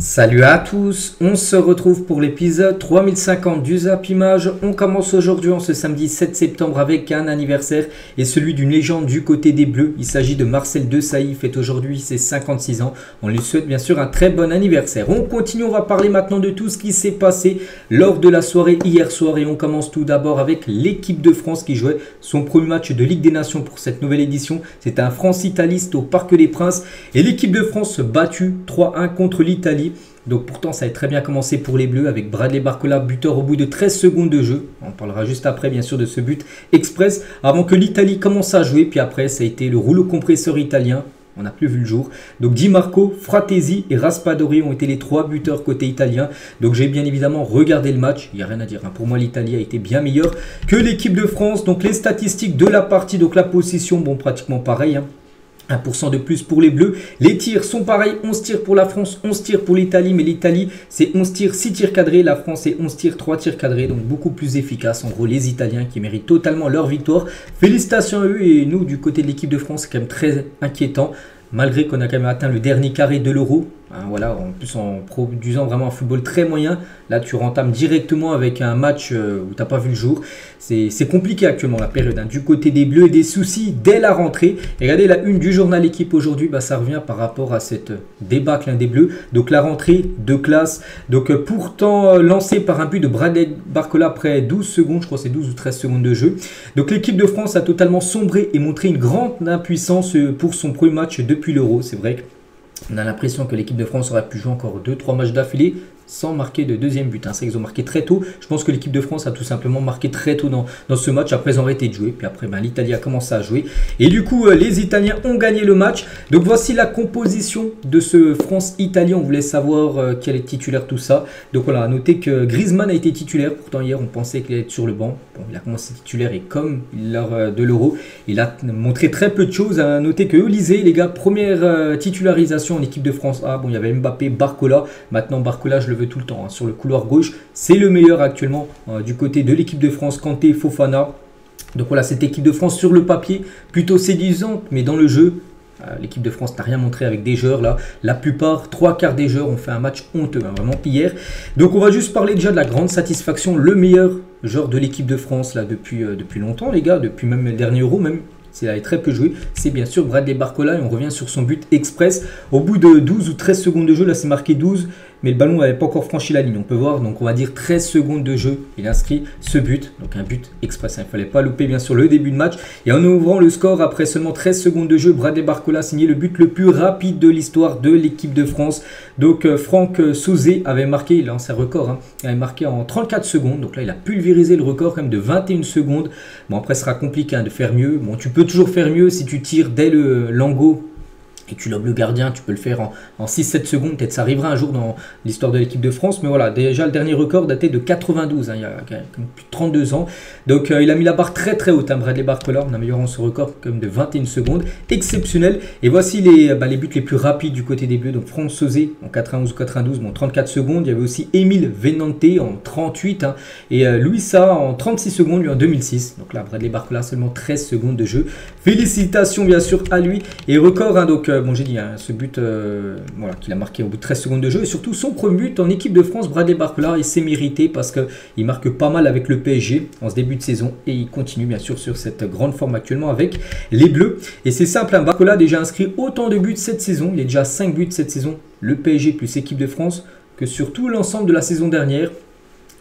Salut à tous, on se retrouve pour l'épisode 3050 du Zap Image. On commence aujourd'hui en ce samedi 7 septembre avec un anniversaire et celui d'une légende du côté des Bleus. Il s'agit de Marcel Desailly, fête aujourd'hui ses 56 ans. On lui souhaite bien sûr un très bon anniversaire. On continue, on va parler maintenant de tout ce qui s'est passé lors de la soirée hier soir et on commence tout d'abord avec l'équipe de France qui jouait son premier match de Ligue des Nations pour cette nouvelle édition. C'était un France-Italiste au Parc des Princes et l'équipe de France battue 3-1 contre l'Italie. Donc pourtant ça a très bien commencé pour les Bleus avec Bradley Barcola, buteur au bout de 13 secondes de jeu. On parlera juste après bien sûr de ce but express avant que l'Italie commence à jouer. Puis après ça a été le rouleau compresseur italien. On n'a plus vu le jour. Donc Di Marco, Fratesi et Raspadori ont été les trois buteurs côté italien. Donc j'ai bien évidemment regardé le match. Il n'y a rien à dire. Hein. Pour moi, l'Italie a été bien meilleure que l'équipe de France. Donc les statistiques de la partie, donc la possession, bon pratiquement pareil. Hein. 1% de plus pour les Bleus. Les tirs sont pareils, 11 tirs pour la France, 11 tirs pour l'Italie, mais l'Italie c'est 11 tirs, 6 tirs cadrés, la France c'est 11 tirs, 3 tirs cadrés, donc beaucoup plus efficace. En gros, les Italiens qui méritent totalement leur victoire. Félicitations à eux et nous du côté de l'équipe de France, c'est quand même très inquiétant malgré qu'on a quand même atteint le dernier carré de l'euro. Hein, voilà, en plus en produisant vraiment un football très moyen, là tu rentames directement avec un match euh, où tu n'as pas vu le jour. C'est compliqué actuellement la période. Hein. Du côté des Bleus, des soucis dès la rentrée. Regardez la une du journal équipe aujourd'hui, bah, ça revient par rapport à cette débâcle des Bleus. Donc la rentrée de classe. Donc euh, pourtant euh, lancé par un but de Bradley Barcola après 12 secondes, je crois c'est 12 ou 13 secondes de jeu. Donc l'équipe de France a totalement sombré et montré une grande impuissance pour son premier match depuis l'Euro. C'est vrai que on a l'impression que l'équipe de France aurait pu jouer encore 2-3 matchs d'affilée sans marquer de deuxième but. Hein. Ça, ils ont marqué très tôt. Je pense que l'équipe de France a tout simplement marqué très tôt dans, ce match. Après, ils ont arrêté de jouer. Puis après, ben, l'Italie a commencé à jouer. Et du coup, euh, les Italiens ont gagné le match. Donc voici la composition de ce France-Italie. On voulait savoir euh, quel est titulaire tout ça. Donc voilà, à noter que Griezmann a été titulaire. Pourtant, hier, on pensait qu'il allait être sur le banc. Bon, il a commencé titulaire et comme lors euh, de l'Euro, il a montré très peu de choses. À noter que Olysée, les gars, première titularisation en équipe de France A. Bon, il y avait Mbappé, Barcola. Maintenant, Barcola, je le tout le temps. Hein. Sur le couloir gauche, c'est le meilleur actuellement euh, du côté de l'équipe de France, Kanté, Fofana. Donc voilà, cette équipe de France sur le papier, plutôt séduisante, mais dans le jeu, euh, l'équipe de France n'a rien montré avec des joueurs là. La plupart, trois quarts des joueurs ont fait un match honteux, hein, vraiment hier. Donc on va juste parler déjà de la grande satisfaction. Le meilleur joueur de l'équipe de France là depuis, euh, depuis longtemps les gars, depuis même le dernier Euro, même s'il avait très peu joué, c'est bien sûr Bradley Barcola et on revient sur son but express. Au bout de 12 ou 13 secondes de jeu, là c'est marqué 12, mais le ballon n'avait pas encore franchi la ligne. On peut voir, donc on va dire 13 secondes de jeu. Il inscrit ce but, donc un but express. Il ne fallait pas louper bien sûr le début de match. Et en ouvrant le score, après seulement 13 secondes de jeu, Bradley Barcola a signé le but le plus rapide de l'histoire de l'équipe de France. Donc euh, Franck Sauzé avait marqué, il a un record, hein. il avait marqué en 34 secondes. Donc là, il a pulvérisé le record quand même de 21 secondes. Bon, après, ce sera compliqué hein, de faire mieux. Bon, tu peux toujours faire mieux si tu tires dès le lango et tu lobes le gardien, tu peux le faire en, 6-7 secondes, peut-être ça arrivera un jour dans l'histoire de l'équipe de France, mais voilà, déjà le dernier record daté de 92, hein, il y a plus de 32 ans, donc euh, il a mis la barre très très haute, hein, Bradley Barcola, en améliorant ce record de 21 secondes, exceptionnel, et voici les, bah, les buts les plus rapides du côté des Bleus, donc Franck Sauzé en 91 ou 92, bon 34 secondes, il y avait aussi Émile Venante en 38, hein, et euh, Louis Sa en 36 secondes, lui en 2006, donc là Bradley Barcola seulement 13 secondes de jeu, félicitations bien sûr à lui, et record, donc euh, bon, j'ai dit, ce but euh, qu'il a marqué au bout de 13 secondes de jeu, et surtout son premier but en équipe de France, Bradley Barcola, il s'est mérité parce qu'il marque pas mal avec le PSG en ce début de saison, et il continue bien sûr sur cette grande forme actuellement avec les Bleus. Et c'est simple, hein, Barcola a déjà inscrit autant de buts cette saison, il a déjà 5 buts cette saison, le PSG plus équipe de France, que sur tout l'ensemble de la saison dernière.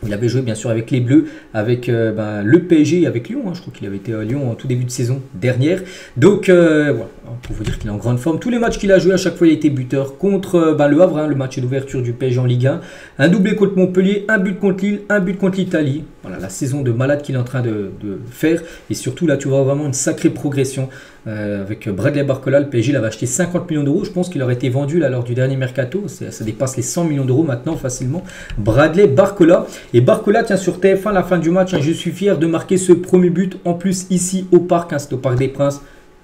Il avait joué bien sûr avec les Bleus, avec euh, ben, le PSG et avec Lyon. Hein. Je crois qu'il avait été à Lyon en tout début de saison dernière. Donc euh, voilà, pour vous dire qu'il est en grande forme. Tous les matchs qu'il a joué, à chaque fois, il a été buteur contre euh, ben, le Havre, hein, le match d'ouverture du PSG en Ligue 1. Un doublé contre Montpellier, un but contre Lille, un but contre l'Italie. Voilà la saison de malade qu'il est en train de, faire. Et surtout là, tu vois vraiment une sacrée progression. avec Bradley Barcola, le PSG l'avait acheté 50 millions d'euros. Je pense qu'il aurait été vendu là, lors du dernier mercato. Ça dépasse les 100 millions d'euros maintenant facilement. Bradley Barcola. Et Barcola tient sur TF1 la fin du match. Hein, je suis fier de marquer ce premier but. En plus, ici au parc, hein, c'est au Parc des Princes.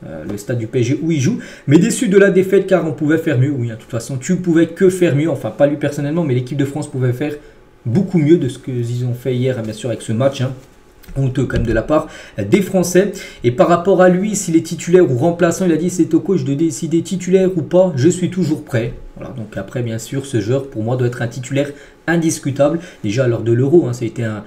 Euh, le stade du PSG où il joue, mais déçu de la défaite car on pouvait faire mieux. Oui, hein, de toute façon, tu pouvais que faire mieux. Enfin, pas lui personnellement, mais l'équipe de France pouvait faire beaucoup mieux de ce qu'ils ont fait hier, bien sûr, avec ce match honteux quand même de la part des Français. Et par rapport à lui, s'il est titulaire ou remplaçant, il a dit c'est au coach de décider titulaire ou pas, je suis toujours prêt. Voilà, donc après, bien sûr, ce joueur, pour moi, doit être un titulaire indiscutable. Déjà, lors de l'Euro, hein, ça a été un,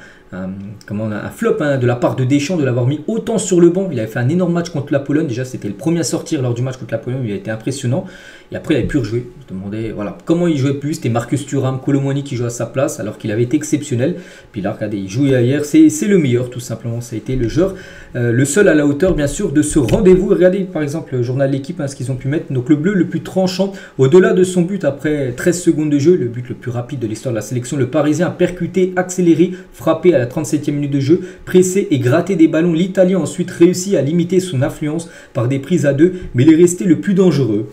comment un flop hein, de la part de Deschamps de l'avoir mis autant sur le banc. Il avait fait un énorme match contre la Pologne. Déjà, c'était le premier à sortir lors du match contre la Pologne. Il a été impressionnant. Et après, il avait pu rejouer. Je demandais comment il jouait plus. C'était Marcus Thuram, Colomoni qui jouait à sa place alors qu'il avait été exceptionnel. Puis là, regardez, il jouait hier. C'est le meilleur, tout simplement. Ça a été le joueur, euh, le seul à la hauteur, bien sûr, de ce rendez-vous. Regardez, par exemple, le journal L'équipe, hein, ce qu'ils ont pu mettre. Donc, le bleu le plus tranchant. Au-delà de son but, après 13 secondes de jeu, le but le plus rapide de l'histoire de la sélection, le Parisien a percuté, accéléré, frappé à la 37e minute de jeu, pressé et gratté des ballons. L'Italien ensuite réussi à limiter son influence par des prises à deux, mais il est resté le plus dangereux.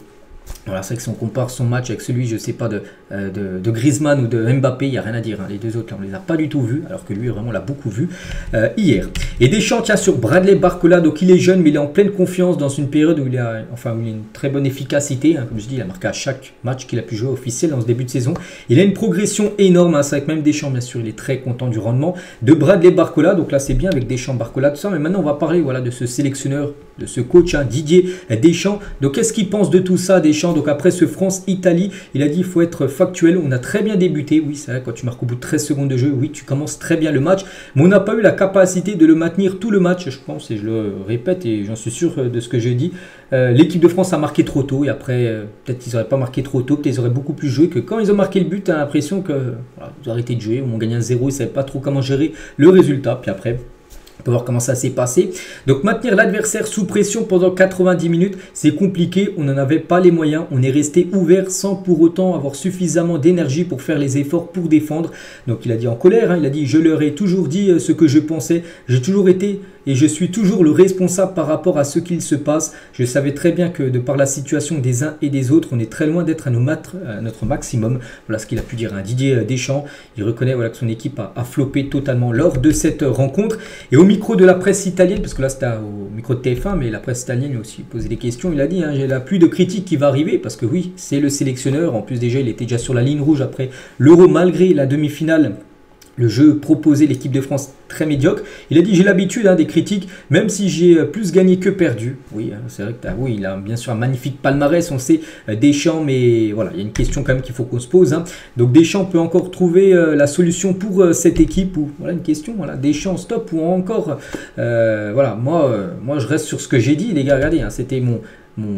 Voilà, c'est que si on compare son match avec celui, je sais pas, de, euh, de, Griezmann ou de Mbappé, il n'y a rien à dire. Hein. Les deux autres, on ne les a pas du tout vus, alors que lui, vraiment, on l'a beaucoup vu euh, hier. Et Deschamps tient sur Bradley Barcola, donc il est jeune, mais il est en pleine confiance dans une période où il a, enfin, il a une très bonne efficacité. Hein. Comme je dis, il a marqué à chaque match qu'il a pu jouer officiel dans ce début de saison. Il a une progression énorme, hein. c'est avec même Deschamps, bien sûr, il est très content du rendement de Bradley Barcola. Donc là, c'est bien avec Deschamps, Barcola, tout ça. Mais maintenant, on va parler voilà, de ce sélectionneur, de ce coach, Didier Deschamps. Donc, qu'est-ce qu'il pense de tout ça, Deschamps? Donc, après ce France-Italie, il a dit il faut être factuel. On a très bien débuté. Oui, c'est vrai, quand tu marques au bout de 13 secondes de jeu, oui, tu commences très bien le match. Mais on n'a pas eu la capacité de le maintenir tout le match, je pense, et je le répète, et j'en suis sûr de ce que j'ai dit. Euh, l'équipe de France a marqué trop tôt, et après, euh, peut-être qu'ils n'auraient pas marqué trop tôt, peut-être qu'ils auraient beaucoup plus joué, que quand ils ont marqué le but, tu as l'impression que voilà, ils ont arrêté de jouer, on gagné un zéro, ils ne savaient pas trop comment gérer le résultat. Puis après, on peut voir comment ça s'est passé. Donc maintenir l'adversaire sous pression pendant 90 minutes, c'est compliqué. On n'en avait pas les moyens. On est resté ouvert sans pour autant avoir suffisamment d'énergie pour faire les efforts pour défendre. Donc il a dit en colère, hein, il a dit je leur ai toujours dit euh, ce que je pensais. J'ai toujours été et je suis toujours le responsable par rapport à ce qu'il se passe. Je savais très bien que de par la situation des uns et des autres, on est très loin d'être à, notre maximum. Voilà ce qu'il a pu dire à Didier Deschamps. Il reconnaît voilà, que son équipe a, a floppé totalement lors de cette rencontre. Et au micro de la presse italienne, parce que là c'était au micro de TF1, mais la presse italienne a aussi posé des questions, il a dit, hein, j'ai la pluie de critiques qui va arriver, parce que oui, c'est le sélectionneur. En plus déjà, il était déjà sur la ligne rouge après l'Euro, malgré la demi-finale le jeu proposé l'équipe de France très médiocre. Il a dit j'ai l'habitude hein, des critiques, même si j'ai euh, plus gagné que perdu. Oui, hein, c'est vrai que oui, il a bien sûr un magnifique palmarès, on sait euh, Deschamps, mais voilà, il y a une question quand même qu'il faut qu'on se pose. Hein. Donc Deschamps peut encore trouver euh, la solution pour cette équipe ou voilà une question. Voilà, Deschamps stop ou encore voilà moi moi je reste sur ce que j'ai dit les gars. Regardez, c'était mon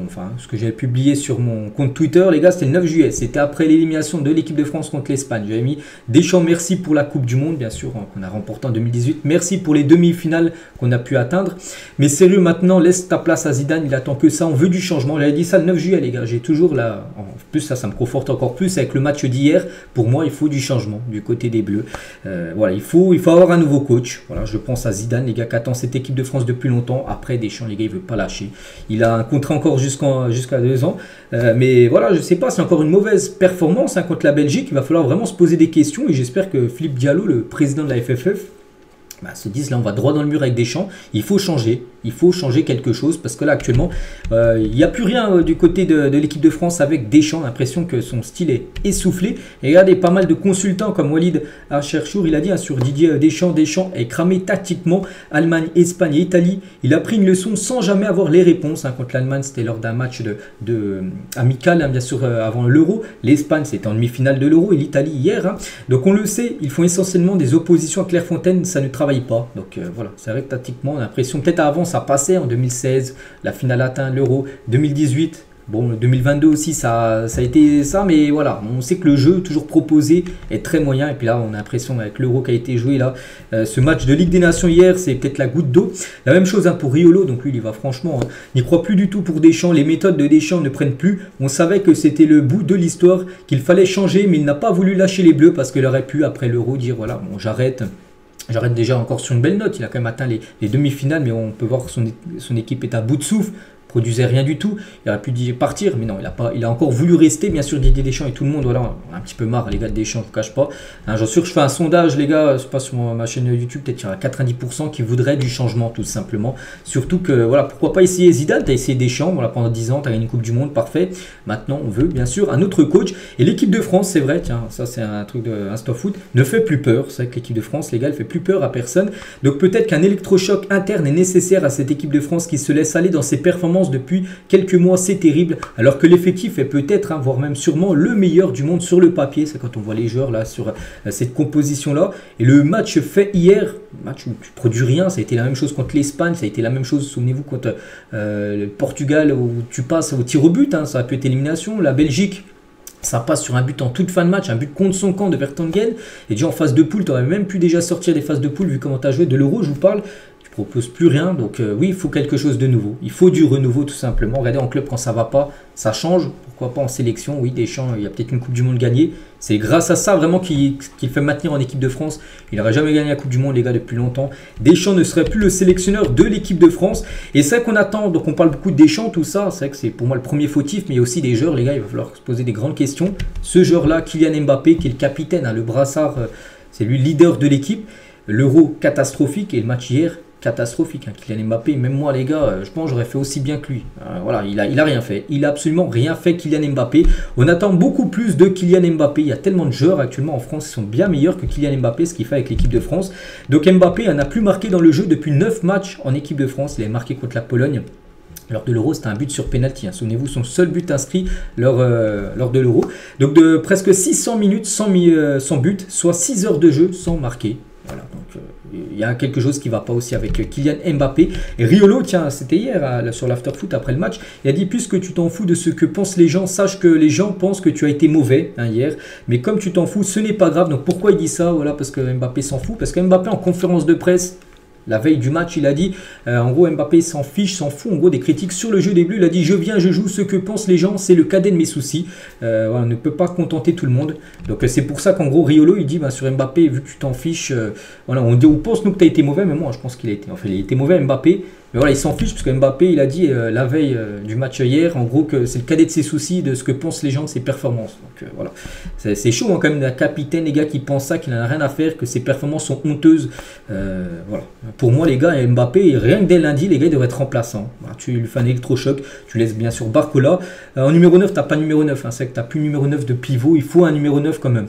enfin, ce que j'avais publié sur mon compte Twitter, les gars, c'était le 9 juillet. C'était après l'élimination de l'équipe de France contre l'Espagne. J'avais mis Deschamps, merci pour la Coupe du Monde, bien sûr, hein, qu'on a remporté en 2018. Merci pour les demi-finales qu'on a pu atteindre. Mais sérieux, maintenant, laisse ta place à Zidane. Il attend que ça. On veut du changement. J'avais dit ça le 9 juillet, les gars. J'ai toujours là. En plus, ça, me conforte encore plus avec le match d'hier. Pour moi, il faut du changement du côté des Bleus. Euh, voilà, il faut, il faut avoir un nouveau coach. Voilà, je pense à Zidane, les gars, qui attend cette équipe de France depuis longtemps. Après, Deschamps, les gars, il veut pas lâcher. Il a un contrat jusqu'à deux ans. Euh, mais voilà, je sais pas, c'est encore une mauvaise performance hein, contre la Belgique. Il va falloir vraiment se poser des questions et j'espère que Philippe Diallo, le président de la FFF, bah, se disent là on va droit dans le mur avec des champs, il faut changer, il faut changer quelque chose parce que là actuellement euh, il n'y a plus rien euh, du côté de, l'équipe de France avec Deschamps, l'impression que son style est essoufflé. Et regardez pas mal de consultants comme Walid Acherchour, il a dit hein, sur Didier Deschamps, Deschamps est cramé tactiquement, Allemagne, Espagne et Italie, il a pris une leçon sans jamais avoir les réponses. Hein. Contre l'Allemagne c'était lors d'un match de, amical hein, bien sûr euh, avant l'Euro, l'Espagne c'était en demi-finale de l'Euro et l'Italie hier. Donc on le sait, ils font essentiellement des oppositions à Clairefontaine, ça ne travaille pas. Donc euh, voilà, c'est vrai que tactiquement, on a l'impression, peut-être avant, ça passait en 2016, la finale atteint l'Euro, 2018, Bon, 2022 aussi, ça, ça a été ça, mais voilà, on sait que le jeu toujours proposé est très moyen. Et puis là, on a l'impression avec l'Euro qui a été joué là, euh, ce match de Ligue des Nations hier, c'est peut-être la goutte d'eau. La même chose hein, pour Riolo, donc lui, il va franchement. Hein. N'y croit plus du tout pour Deschamps. Les méthodes de Deschamps ne prennent plus. On savait que c'était le bout de l'histoire, qu'il fallait changer, mais il n'a pas voulu lâcher les Bleus parce qu'il aurait pu, après l'Euro, dire voilà, bon, j'arrête. J'arrête déjà encore sur une belle note. Il a quand même atteint les, demi-finales, mais on peut voir que son, son équipe est à bout de souffle produisait rien du tout. Il aurait pu partir, mais non, il a, pas, il a encore voulu rester. Bien sûr, Didier Deschamps et tout le monde, voilà, un petit peu marre, les gars de Deschamps, je ne cache pas. Hein, J'en sûr, je fais un sondage, les gars, c'est pas sur ma chaîne YouTube, peut-être qu'il y aura 90% qui voudraient du changement, tout simplement. Surtout que, voilà, pourquoi pas essayer Zidane? Tu as essayé Deschamps, voilà, pendant 10 ans, tu as gagné une Coupe du Monde, parfait. Maintenant, on veut, bien sûr, un autre coach. Et l'équipe de France, c'est vrai, tiens, ça c'est un truc de Foot, ne fait plus peur. C'est vrai que l'équipe de France, les gars, elle fait plus peur à personne. Donc peut-être qu'un électrochoc interne est nécessaire à cette équipe de France qui se laisse aller dans ses performances Depuis quelques mois, c'est terrible. Alors que l'effectif est peut-être, hein, voire même sûrement, le meilleur du monde sur le papier. C'est quand on voit les joueurs là sur euh, cette composition-là. Et le match fait hier, match où tu produis rien, ça a été la même chose contre l'Espagne, ça a été la même chose, souvenez-vous, contre euh, le Portugal où tu passes au tir au but, hein, ça a pu être élimination. La Belgique, ça passe sur un but en toute fin de match, un but contre son camp de Vertonghen. Et déjà en phase de poule, tu aurais même pu déjà sortir des phases de poule vu comment tu as joué de l'euro, je vous parle. Tu proposes plus rien. Donc euh, oui, il faut quelque chose de nouveau. Il faut du renouveau tout simplement. Regardez en club quand ça va pas, ça change pourquoi pas en sélection? Oui, Deschamps, il y a peut-être une Coupe du Monde gagnée. C'est grâce à ça vraiment qu'il fait maintenir en équipe de France. Il n'aurait jamais gagné la Coupe du Monde, les gars, depuis longtemps. Deschamps ne serait plus le sélectionneur de l'équipe de France. Et c'est qu'on attend. Donc on parle beaucoup de Deschamps, tout ça. C'est que c'est pour moi le premier fautif, mais il y a aussi des joueurs, les gars, il va falloir se poser des grandes questions. Ce joueur-là, Kylian Mbappé, qui est le capitaine, hein, le brassard, euh, c'est lui le leader de l'équipe. L'euro catastrophique et le match hier, catastrophique. Hein, Kylian Mbappé, même moi les gars, euh, je pense j'aurais fait aussi bien que lui. Euh, voilà, il a, rien fait. Il a absolument rien fait Kylian Mbappé. On attend beaucoup plus de Kylian Mbappé. Il y a tellement de joueurs actuellement en France qui sont bien meilleurs que Kylian Mbappé, ce qu'il fait avec l'équipe de France. Donc Mbappé n'a plus marqué dans le jeu depuis 9 matchs en équipe de France. Il a marqué contre la Pologne. Lors de l'Euro, c'était un but sur penalty. Hein. Souvenez-vous, son seul but inscrit lors, euh, de l'Euro. Donc de presque 600 minutes sans, but, soit 6 heures de jeu sans marquer. Voilà, il y a quelque chose qui va pas aussi avec Kylian Mbappé. Et Riolo, tiens, c'était hier hein, sur l'afterfoot après le match, il a dit puisque tu t'en fous de ce que pensent les gens, sache que les gens pensent que tu as été mauvais hein, hier. Mais comme tu t'en fous, ce n'est pas grave. Donc pourquoi il dit ça? Voilà, parce que Mbappé s'en fout. Parce que Mbappé en conférence de presse la veille du match, il a dit, euh, en gros, Mbappé s'en fiche, s'en fout, en gros, des critiques sur le jeu des Bleus. Il a dit, je viens, je joue, ce que pensent les gens, c'est le cadet de mes soucis. Euh, on ne peut pas contenter tout le monde. Donc c'est pour ça qu'en gros, Riolo, il dit, bah, sur Mbappé, vu que tu t'en fiches, euh, on pense nous que tu as été mauvais, mais moi, je pense qu'il a été, enfin, il a été mauvais, Mbappé. Mais voilà, il s'en fiche parce que Mbappé, il a dit euh, la veille euh, du match hier, en gros, que c'est le cadet de ses soucis, de ce que pensent les gens de ses performances. Donc euh, voilà, c'est chaud hein, quand même d'un capitaine, les gars, qui pense ça, qu'il n'en a rien à faire, que ses performances sont honteuses. voilà. Pour moi, les gars, Mbappé, rien que dès lundi, les gars, il être remplaçants. tu lui fais un électrochoc, tu laisses bien sûr Barcola. en numéro 9, tu n'as pas numéro 9. Hein, c'est que tu n'as plus numéro 9 de pivot, il faut un numéro 9 quand même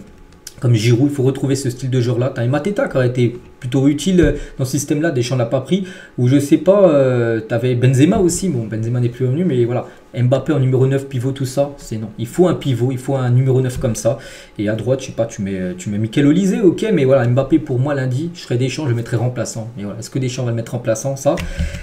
comme Giroud, il faut retrouver ce style de joueur-là. Tu as Mateta qui aurait été plutôt utile dans ce système-là, Deschamps l'a pas pris. Ou je sais pas, euh, tu avais Benzema aussi. Bon, Benzema n'est plus revenu, mais voilà. Mbappé en numéro 9, pivot, tout ça, c'est non. Il faut un pivot, il faut un numéro 9 comme ça. Et à droite, je sais pas, tu mets, tu mets Michael Olysée, ok, mais voilà, Mbappé pour moi lundi, je serais Deschamps, je le mettrais remplaçant. Mais voilà, est-ce que Deschamps va le mettre remplaçant? Ça,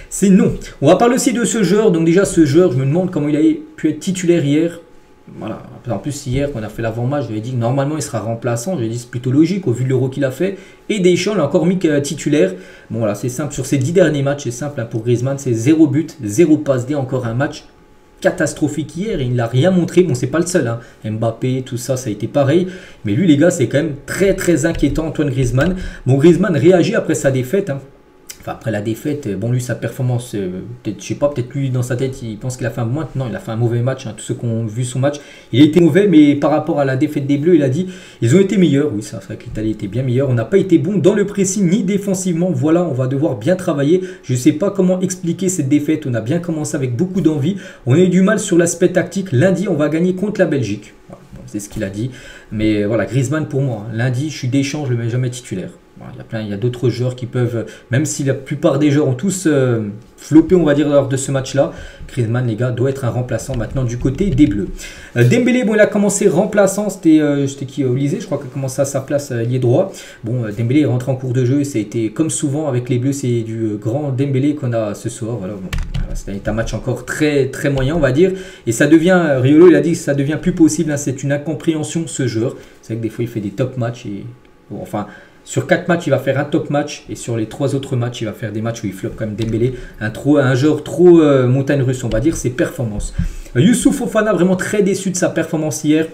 c'est non. On va parler aussi de ce joueur. Donc, déjà, ce joueur, je me demande comment il a pu être titulaire hier. Voilà. En plus, hier, quand on a fait l'avant-match, j'avais dit normalement il sera remplaçant. J'ai dit c'est plutôt logique au vu de l'euro qu'il a fait. Et Deschamps l'a encore mis titulaire. Bon, voilà, c'est simple. Sur ces dix derniers matchs, c'est simple hein, pour Griezmann c'est zéro but, zéro passe D. Encore un match catastrophique hier. Et il n'a rien montré. Bon, c'est pas le seul. Hein. Mbappé, tout ça, ça a été pareil. Mais lui, les gars, c'est quand même très très inquiétant, Antoine Griezmann. Bon, Griezmann réagit après sa défaite. Hein après la défaite, bon, lui, sa performance, euh, peut-être, je sais pas, peut-être lui, dans sa tête, il pense qu'il a fait un. Non, il a fait un mauvais match. Hein, tous ceux qui ont vu son match, il a été mauvais, mais par rapport à la défaite des Bleus, il a dit ils ont été meilleurs. Oui, c'est vrai que l'Italie était bien meilleure. On n'a pas été bon dans le pressing ni défensivement. Voilà, on va devoir bien travailler. Je ne sais pas comment expliquer cette défaite. On a bien commencé avec beaucoup d'envie. On a eu du mal sur l'aspect tactique. Lundi, on va gagner contre la Belgique. c'est ce qu'il a dit. Mais voilà, Griezmann pour moi. Hein. Lundi, je suis déchange, je le mets jamais titulaire. Il y a plein, il y a d'autres joueurs qui peuvent, même si la plupart des joueurs ont tous euh, floppé, on va dire, lors de ce match-là, Griezmann, les gars, doit être un remplaçant maintenant du côté des Bleus. Euh, Dembélé, bon, il a commencé remplaçant, c'était euh, qui Olysée, je crois qu'il a commencé à sa place, est droit. Bon, Dembélé est rentré en cours de jeu, et ça a été comme souvent avec les Bleus, c'est du grand Dembélé qu'on a ce soir. Voilà, c'est un match encore très très moyen, on va dire, et ça devient, Riolo, il a dit que ça devient plus possible, hein, c'est une incompréhension ce joueur. C'est vrai que des fois il fait des top matchs et bon, enfin sur 4 matchs, il va faire un top match. Et sur les 3 autres matchs, il va faire des matchs où il flop quand même Dembélé. Un, trop, un joueur trop euh, montagne russe, on va dire, ses performances. Euh, Youssouf Fofana, vraiment très déçu de sa performance hier.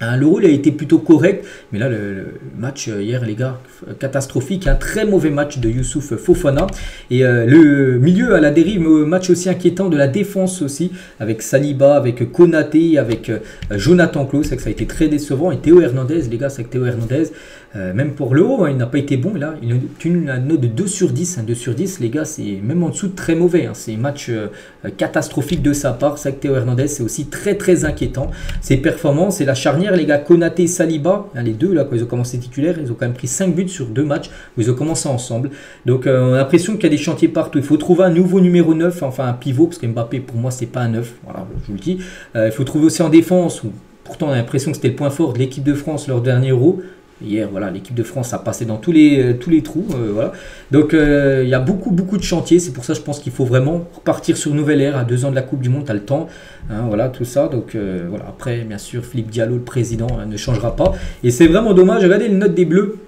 Hein, le rôle a été plutôt correct, mais là le, match euh, hier les gars, catastrophique, un très mauvais match de Youssouf Fofana. Et le milieu à la dérive, match aussi inquiétant de la défense aussi, avec Saliba, avec Konaté, avec Jonathan Klaus, c'est que ça a été très décevant. Et Théo Hernandez, les gars, c'est que Théo Hernandez, euh, même pour le haut, hein, il n'a pas été bon. Là, il a une note de 2 sur 10. 2 sur 10, les gars, c'est même en dessous de très mauvais. Hein. C'est un match euh, catastrophique de sa part. C'est Théo Hernandez, c'est aussi très très inquiétant. Ses performances et la charnière les gars, Konaté et Saliba, hein, les deux, là, quand ils ont commencé titulaires, ils ont quand même pris 5 buts sur deux matchs où ils ont commencé ensemble. Donc, euh, on a l'impression qu'il y a des chantiers partout. Il faut trouver un nouveau numéro 9, enfin un pivot, parce que Mbappé, pour moi, c'est pas un 9. Voilà, je vous le dis. il faut trouver aussi en défense, où pourtant on a l'impression que c'était le point fort de l'équipe de France leur dernier euro. Hier, voilà, l'équipe de France a passé dans tous les, euh, tous les trous. Euh, voilà. Donc, euh, il y a beaucoup, beaucoup de chantiers. C'est pour ça, je pense qu'il faut vraiment repartir sur une nouvelle ère. À deux ans de la Coupe du Monde, tu as le temps. Hein, voilà, tout ça. Donc, voilà. Après, bien sûr, Philippe Diallo, le président, hein, ne changera pas. Et c'est vraiment dommage. Regardez les notes des Bleus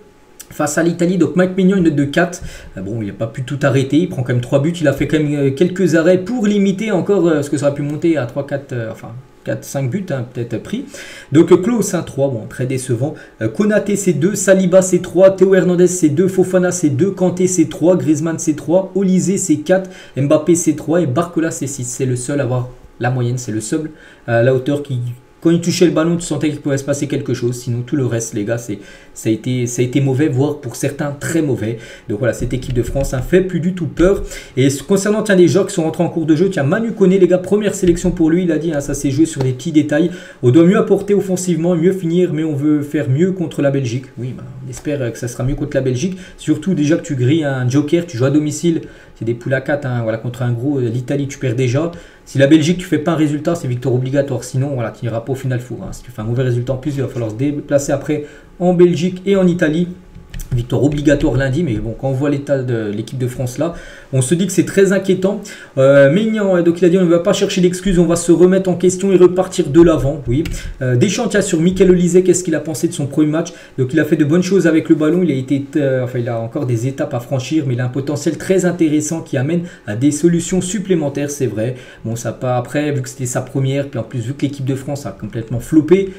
face à l'Italie. Donc Mike Mignon, une note de 4. Bon, il n'a pas pu tout arrêter. Il prend quand même 3 buts. Il a fait quand même quelques arrêts pour limiter encore ce que ça aurait pu monter à 3-4. enfin, 4-5 buts hein, peut-être pris. Donc Klaus 1 3, bon, très décevant. Euh, Konaté c'est 2, Saliba c'est 3, Théo Hernandez c'est 2, Fofana c'est 2, Kanté c'est 3, Griezmann c'est 3, Olysée c'est 4, Mbappé c'est 3 et Barcola c'est 6. C'est le seul à avoir la moyenne, c'est le seul à la hauteur qui quand il touchait le ballon, tu sentais qu'il pouvait se passer quelque chose. Sinon, tout le reste, les gars, c'est, ça, a été, mauvais, voire pour certains très mauvais. Donc voilà, cette équipe de France a fait plus du tout peur. Et concernant tiens, les joueurs qui sont rentrés en cours de jeu, tiens, Manu connaît les gars, première sélection pour lui. Il a dit, hein, ça s'est joué sur des petits détails. On doit mieux apporter offensivement, mieux finir, mais on veut faire mieux contre la Belgique. Oui, bah, on espère que ça sera mieux contre la Belgique. Surtout déjà que tu grilles un joker, tu joues à domicile c'est des poules à 4. Hein, voilà, contre un gros, euh, l'Italie, tu perds déjà. Si la Belgique, tu fais pas un résultat, c'est victoire obligatoire. Sinon, voilà, tu n'iras pas au final four. Hein. Si tu fais un mauvais résultat en plus, il va falloir se déplacer après en Belgique et en Italie. Victoire obligatoire lundi, mais bon, quand on voit l'état de l'équipe de France là, on se dit que c'est très inquiétant. Euh, Mignon, donc il a dit on ne va pas chercher d'excuses, on va se remettre en question et repartir de l'avant. Oui. Euh, Deschamps, sur Michael Olysée, qu'est-ce qu'il a pensé de son premier match? Donc il a fait de bonnes choses avec le ballon, il a, été, euh, enfin, il a encore des étapes à franchir, mais il a un potentiel très intéressant qui amène à des solutions supplémentaires, c'est vrai. Bon, ça pas après, vu que c'était sa première, puis en plus vu que l'équipe de France a complètement floppé,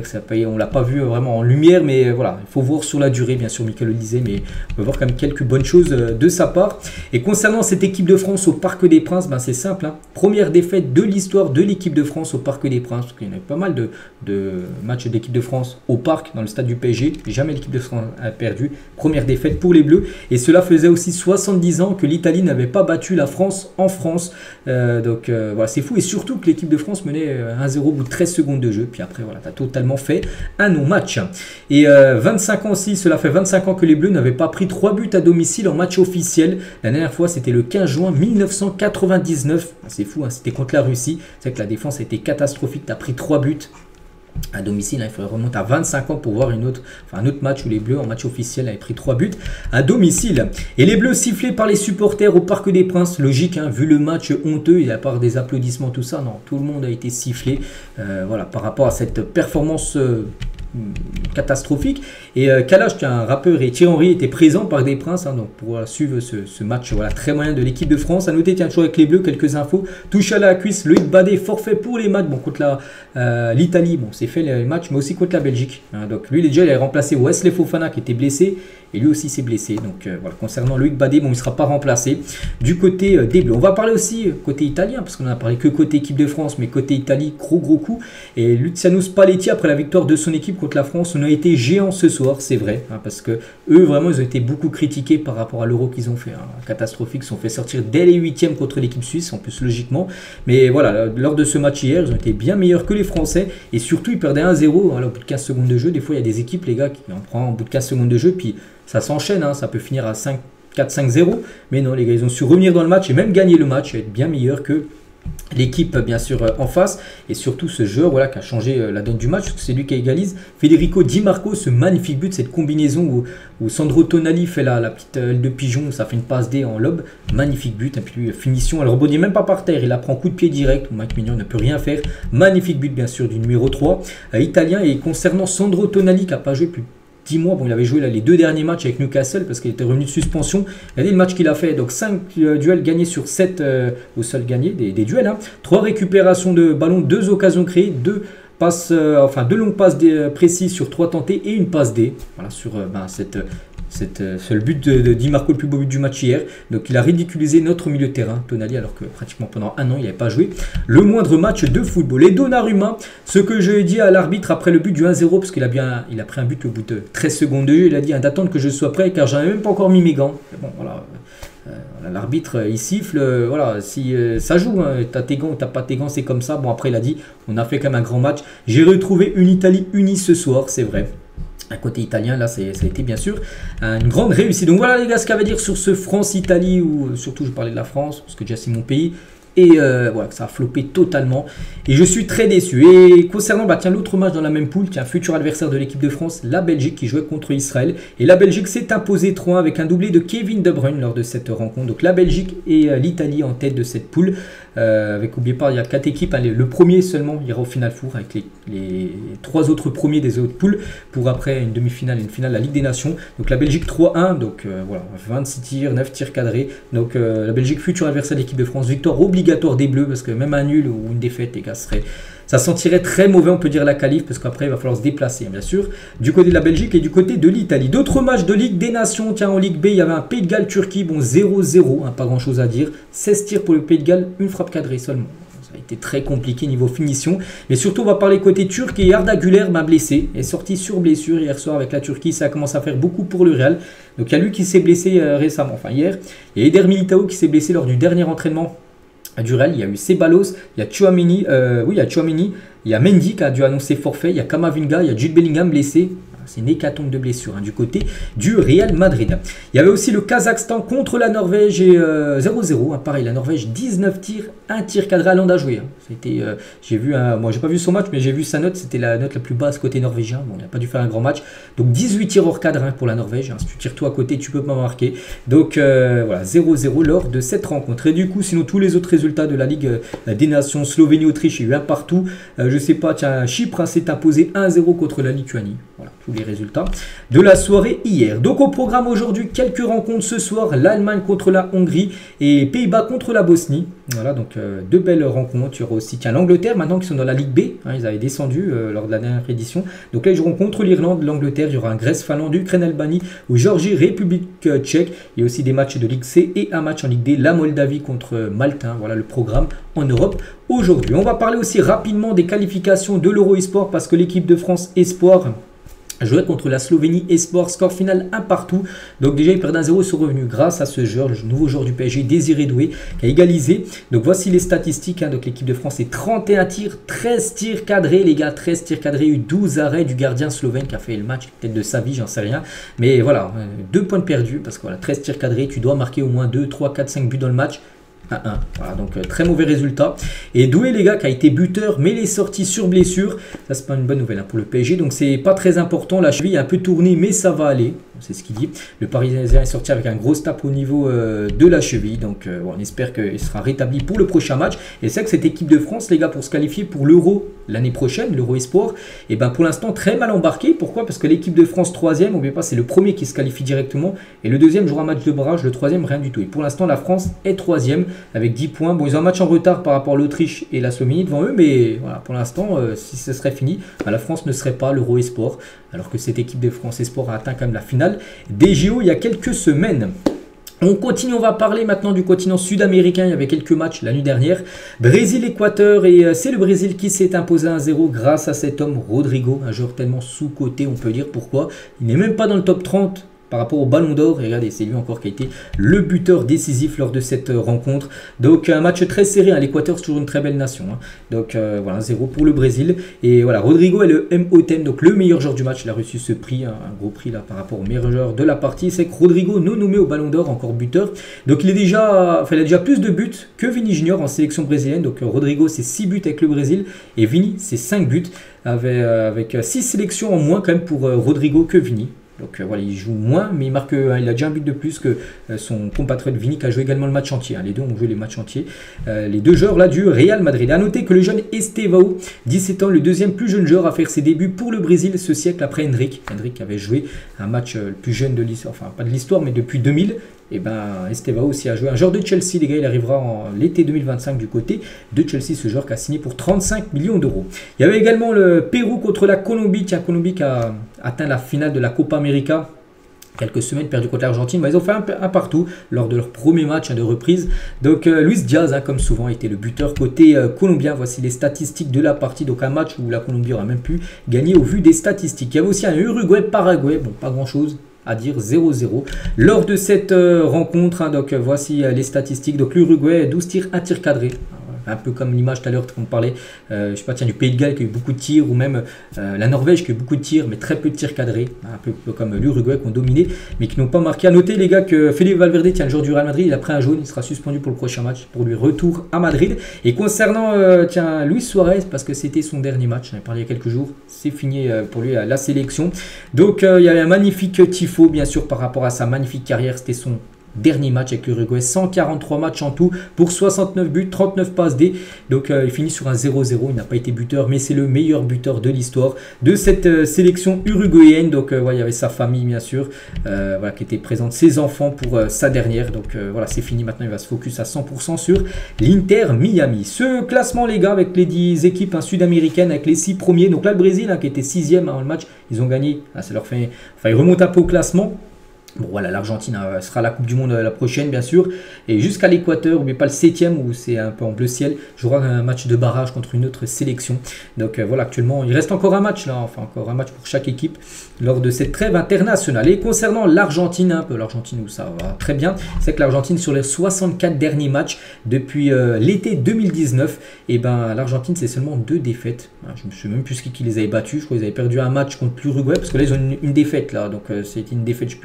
que ça paye, on l'a pas vu vraiment en lumière, mais voilà, il faut voir sur la durée, bien sûr, Michael le disait, mais on peut voir quand même quelques bonnes choses euh, de sa part. Et concernant cette équipe de France au Parc des Princes, ben c'est simple, hein. première défaite de l'histoire de l'équipe de France au Parc des Princes, parce qu'il y en a pas mal de, matchs d'équipe de France au Parc, dans le stade du PSG, jamais l'équipe de France a perdu, première défaite pour les Bleus, et cela faisait aussi 70 ans que l'Italie n'avait pas battu la France en France, euh, donc euh, voilà, c'est fou, et surtout que l'équipe de France menait 1-0 au bout de 13 secondes de jeu, puis après voilà, tu as fait un non-match. Et 25 euh, ans aussi, cela fait 25 ans que les Bleus n'avaient pas pris 3 buts à domicile en match officiel. La dernière fois, c'était le 15 juin 1999. C'est fou, hein, c'était contre la Russie. C'est que la défense a été catastrophique. Tu as pris 3 buts à domicile. Hein, il faudrait remonter à 25 ans pour voir une autre, un autre match où les Bleus, en match officiel, avaient pris 3 buts à domicile. Et les Bleus sifflés par les supporters au Parc des Princes. Logique, hein, vu le match honteux, n'y a pas des applaudissements, tout ça. Non, tout le monde a été sifflé. Euh, voilà, par rapport à cette performance. Euh, catastrophique. Et euh, Kalash, un rappeur, et Thierry Henry étaient présents par des princes hein, donc pour suivre ce, match voilà, très moyen de l'équipe de France. À noter, tiens, toujours avec les Bleus, quelques infos. Touche à la cuisse, Loïc Badet, forfait pour les matchs. Bon, contre euh, l'Italie, bon, c'est fait les matchs, mais aussi contre la Belgique. Hein. donc lui, déjà, il a remplacé Wesley Fofana qui était blessé. Et lui aussi s'est blessé. Donc euh, voilà, concernant Loïc Badet, bon, il ne sera pas remplacé. Du côté des Bleus, on va parler aussi côté italien, parce qu'on a parlé que côté équipe de France, mais côté Italie, gros gros coup. Et Luciano Spalletti, après la victoire de son équipe contre la France, on a été géant ce soir, c'est vrai, hein, parce que eux vraiment ils ont été beaucoup critiqués par rapport à l'euro qu'ils ont fait, hein, catastrophique, ils sont fait sortir dès les huitièmes contre l'équipe suisse, en plus logiquement, mais voilà, lors de ce match hier, ils ont été bien meilleurs que les Français, et surtout ils perdaient 1-0 hein, au bout de 15 secondes de jeu, des fois il y a des équipes les gars qui en prennent au bout de 15 secondes de jeu, puis ça s'enchaîne, ça peut finir à 5 4-5-0, mais non les gars ils ont su revenir dans le match et même gagner le match, et être bien meilleurs que l'équipe bien sûr euh, en face. Et surtout ce joueur voilà qui a changé euh, la donne du match c'est lui qui égalise. Federico Di Marco ce magnifique but cette combinaison où, Sandro Tonali fait la, petite aile de pigeon ça fait une passe D en lobe magnifique but. Et puis finition. Elle rebondit même pas par terre il la prend coup de pied direct. Mike Mignon ne peut rien faire. Magnifique but bien sûr du numéro 3 euh, italien. Et concernant Sandro Tonali qui n'a pas joué plus 10 mois. Bon, il avait joué les deux derniers matchs avec Newcastle parce qu'il était revenu de suspension. Regardez le match qu'il a fait. Donc 5 euh, duels gagnés sur 7 euh, au seul gagné, des, duels. Hein. 3 récupérations de ballon, 2 occasions créées, 2 passes, euh, enfin deux longues passes précises sur 3 tentées et une passe D. Voilà, sur ben, cette euh, c'est le but de, Di Marco, le plus beau but du match hier. Donc il a ridiculisé notre milieu de terrain, Tonali, alors que pratiquement pendant un an, il n'avait pas joué le moindre match de football. Et Donnarumma, ce que je dit à l'arbitre après le but du 1-0, parce qu'il a, bien, il a pris un but au bout de 13 secondes de jeu, il a dit hein, d'attendre que je sois prêt, car j'en ai même pas encore mis mes gants. Bon, voilà. L'arbitre, il siffle, voilà, si ça joue, hein, t'as tes gants, t'as pas tes gants, c'est comme ça. Bon, après, il a dit, on a fait quand même un grand match. J'ai retrouvé une Italie unie ce soir, c'est vrai. Côté italien, là, été bien sûr une grande réussite. Donc voilà les gars, ce qu'il y a à dire sur ce France-Italie, ou surtout je parlais de la France, parce que déjà c'est mon pays. Et euh, voilà, ça a floppé totalement. Et je suis très déçu. Et concernant bah, l'autre match dans la même poule, un futur adversaire de l'équipe de France, la Belgique qui jouait contre Israël. Et la Belgique s'est imposée 3 avec un doublé de Kevin De Bruyne lors de cette rencontre. Donc la Belgique et euh, l'Italie en tête de cette poule. Euh, avec, n'oubliez pas, il y a 4 équipes. le premier seulement ira au final four avec les, les, trois autres premiers des autres poules. Pour après une demi-finale et une finale la Ligue des Nations. Donc la Belgique 3-1. Donc voilà, 26 tirs, 9 tirs cadrés. Donc la Belgique, futur adversaire de l'équipe de France. Victoire obligatoire des Bleus parce que même un nul ou une défaite, les gars, ça sentirait très mauvais, on peut dire, la qualif parce qu'après, il va falloir se déplacer, bien sûr, du côté de la Belgique et du côté de l'Italie. D'autres matchs de Ligue des Nations, tiens, en Ligue B, il y avait un Pays de Galles Turquie, bon, 0-0, hein, pas grand chose à dire. 16 tirs pour le Pays de Galles, une frappe cadrée seulement Ça a été très compliqué niveau finition. Mais surtout, on va parler côté turc et Arda Güler m'a blessé. Est sorti sur blessure hier soir avec la Turquie. Ça commence à faire beaucoup pour le Real. Donc il y a lui qui s'est blessé euh, récemment, enfin hier. Il y Eder Militao qui s'est blessé lors du dernier entraînement du Real, il y a eu Ceballos, il y a Chouamini, euh, oui, il y a Chouamini, il y a Mendy qui a dû annoncer forfait, il y a Kamavinga, il y a Jude Bellingham blessé, c'est une hécatombe de blessures hein, du côté du Real Madrid. Il y avait aussi le Kazakhstan contre la Norvège et 0-0. Euh, hein, pareil, la Norvège 19 tirs, un tir cadré à à jouer. Hein. C'était, euh, j'ai vu, un, moi j'ai pas vu son match, mais j'ai vu sa note. C'était la note la plus basse côté norvégien. Bon, il n'a pas dû faire un grand match. Donc 18 tirs hors cadre pour la Norvège. Si tu tires toi à côté, tu peux pas marquer. Donc euh, voilà, 0-0 lors de cette rencontre. Et du coup, sinon tous les autres résultats de la Ligue des Nations, Slovénie, Autriche, il y a eu un partout. je sais pas, tiens, Chypre s'est imposé 1-0 contre la Lituanie. Voilà, tous les résultats de la soirée hier. Donc au programme aujourd'hui, quelques rencontres ce soir, l'Allemagne contre la Hongrie et Pays-Bas contre la Bosnie. Voilà, donc euh, deux belles rencontres. Il y aura aussi l'Angleterre, maintenant qu'ils sont dans la Ligue B, hein, ils avaient descendu euh, lors de la dernière édition. Donc là, ils joueront contre l'Irlande, l'Angleterre, il y aura un Grèce-Finlande, Ukraine-Albanie ou Géorgie, République euh, tchèque. Il y a aussi des matchs de Ligue C et un match en Ligue D, la Moldavie contre Malte. Hein. voilà le programme en Europe aujourd'hui. On va parler aussi rapidement des qualifications de l'Euro Esport parce que l'équipe de France Espoir jouait contre la Slovénie Espoir, score final 1 partout. Donc déjà, il perd un 0 sur revenu grâce à ce joueur, le nouveau joueur du PSG, Désiré Doué, qui a égalisé. Donc voici les statistiques. Hein. Donc l'équipe de France est 31 tirs, 13 tirs cadrés, les gars, 13 tirs cadrés, eu 12 arrêts du gardien slovène qui a fait le match, peut-être de sa vie, j'en sais rien. Mais voilà, euh, deux points perdus, parce que voilà, 13 tirs cadrés, tu dois marquer au moins 2, 3, 4, 5 buts dans le match. 1-1. Voilà, donc euh, très mauvais résultat. Et Doué, les gars, qui a été buteur, mais il est sorti sur blessure. Ça, c'est pas une bonne nouvelle hein, pour le PSG. Donc, c'est pas très important. La cheville est un peu tournée, mais ça va aller. C'est ce qu'il dit. Le Parisien est sorti avec un gros tap au niveau euh, de la cheville. Donc, euh, on espère qu'il sera rétabli pour le prochain match. Et c'est que cette équipe de France, les gars, pour se qualifier pour l'Euro l'année prochaine, l'Euro Espoir, et eh ben pour l'instant, très mal embarqué. Pourquoi? Parce que l'équipe de France, troisième, n'oubliez pas, c'est le premier qui se qualifie directement. Et le deuxième jouera un match de barrage. Le troisième, rien du tout. Et pour l'instant, la France est troisième avec 10 points. Bon, ils ont un match en retard par rapport à l'Autriche et la Slovénie devant eux, mais voilà, pour l'instant, euh, si ce serait fini, bah, la France ne serait pas l'Euro Esport, alors que cette équipe de France Esport a atteint quand même la finale des JO il y a quelques semaines. On continue, on va parler maintenant du continent sud-américain. Il y avait quelques matchs la nuit dernière. Brésil-Équateur et euh, c'est le Brésil qui s'est imposé 1-0 grâce à cet homme Rodrigo, un joueur tellement sous-coté, on peut dire pourquoi. Il n'est même pas dans le top 30 par rapport au Ballon d'Or. Et regardez, c'est lui encore qui a été le buteur décisif lors de cette euh, rencontre. Donc un match très serré. hein. L'Équateur, c'est toujours une très belle nation. Hein. Donc euh, voilà, 0 pour le Brésil. Et voilà, Rodrigo est le MOTM, donc le meilleur joueur du match. Il a reçu ce prix, hein, un gros prix là par rapport au meilleur joueur de la partie. C'est que Rodrigo, non nommé au Ballon d'Or, encore buteur. Donc il, est déjà, il a déjà plus de buts que Vini Junior en sélection brésilienne. Donc Rodrigo, c'est 6 buts avec le Brésil. Et Vini, c'est 5 buts. Euh, avec, avec 6 sélections en moins quand même pour Rodrigo que Vini. Donc euh, voilà, il joue moins, mais il marque, euh, il a déjà un but de plus que euh, son compatriote Vini qui a joué également le match entier. Hein. Les deux ont joué les matchs entiers. les deux joueurs là du Real Madrid. A noter que le jeune Estevao, 17 ans, le deuxième plus jeune joueur à faire ses débuts pour le Brésil ce siècle après Hendrik. Hendrik avait joué un match le plus jeune de l'histoire, enfin pas de l'histoire, mais depuis 2000. Et ben Estevao aussi a joué un joueur de Chelsea, les gars, il arrivera en l'été 2025 du côté de Chelsea, ce joueur qui a signé pour 35 millions d'euros. Il y avait également le Pérou contre la Colombie, tiens, Colombie qui a atteint la finale de la Copa América quelques semaines perdu contre l'Argentine. ils ont fait un, partout lors de leur premier match de reprise. Donc euh, Luis Diaz, hein, comme souvent, était le buteur côté euh, colombien. Voici les statistiques de la partie. Donc un match où la Colombie aura même pu gagner au vu des statistiques. Il y avait aussi un Uruguay-Paraguay. Bon, pas grand-chose. à dire 0-0. Lors de cette rencontre, hein, donc voici les statistiques. Donc l'Uruguay, 12 tirs, 1 tir cadré un peu comme l'image tout à l'heure qu'on parlait, euh, je sais pas, tiens, du Pays de Galles qui a eu beaucoup de tirs, ou même euh, la Norvège qui a eu beaucoup de tirs, mais très peu de tirs cadrés, un peu comme l'Uruguay qui ont dominé, mais qui n'ont pas marqué. À noter, les gars, que Felipe Valverde, tiens, le joueur du Real Madrid, il a pris un jaune, il sera suspendu pour le prochain match, pour lui retour à Madrid. Et concernant, euh, tiens, Luis Suarez, parce que c'était son dernier match, j'en ai parlé il y a quelques jours, c'est fini pour lui la sélection. Donc, il y avait un magnifique tifo, bien sûr, par rapport à sa magnifique carrière, c'était son Dernier match avec l'Uruguay, 143 matchs en tout pour 69 buts, 39 passes D. Donc euh, il finit sur un 0-0, il n'a pas été buteur, mais c'est le meilleur buteur de l'histoire de cette euh, sélection uruguayenne. Donc euh, il y avait sa famille bien sûr, voilà, qui était présente, ses enfants pour sa dernière. Donc voilà, c'est fini maintenant, il va se focus à 100% sur l'Inter Miami. Ce classement les gars, avec les 10 équipes hein, sud-américaines, avec les 6 premiers. Donc là le Brésil hein, qui était 6ème avant le match, ils ont gagné, ah, ça leur fait, enfin ils remontent un peu au classement. Bon voilà, l'Argentine euh, sera la Coupe du Monde euh, la prochaine bien sûr. Et jusqu'à l'Équateur, mais pas le 7 où c'est un peu en bleu ciel, jouera un match de barrage contre une autre sélection. Donc euh, voilà, actuellement, il reste encore un match là, enfin encore un match pour chaque équipe lors de cette trêve internationale. Et concernant l'Argentine, un peu l'Argentine où ça va très bien, c'est que l'Argentine sur les 64 derniers matchs depuis l'été 2019, et eh ben l'Argentine c'est seulement deux défaites. Ah, je ne sais même plus qui, les avait battus, je crois qu'ils avaient perdu un match contre l'Uruguay, parce que là ils ont une, défaite là, donc c'était une défaite, sais